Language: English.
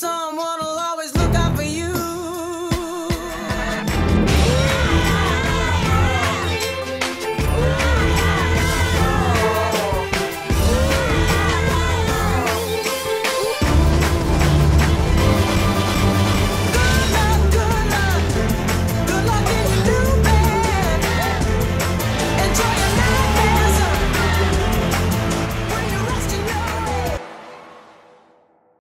someone